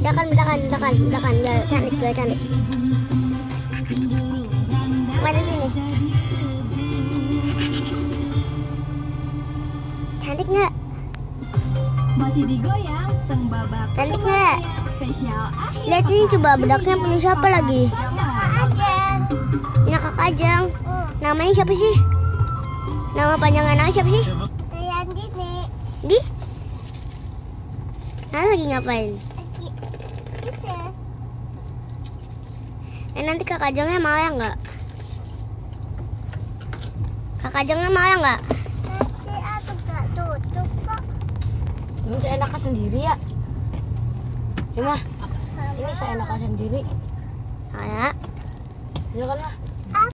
Bedakan, bedakan, bedakan, bedakan. Gak cantik, gak cantik. Mari sini. Cantik nggak? Masih digoyang tembabak Cantik nggak? spesial akhir Lihat sini coba bedaknya punya siapa lagi? Punya kakak Ajeng. Namanya siapa sih? Nama panjangan siapa sih? Kayak gini. Di? Nah, lagi ngapain? Eh nanti kakak Ajengnya mau ya nggak? Kakak Ajengnya mau ya nggak? Nanti aku gak tutup kok. Ini saya enakan sendiri ya. Ya mah, ini saya enakan sendiri. Nah, ya. Ya kan mah.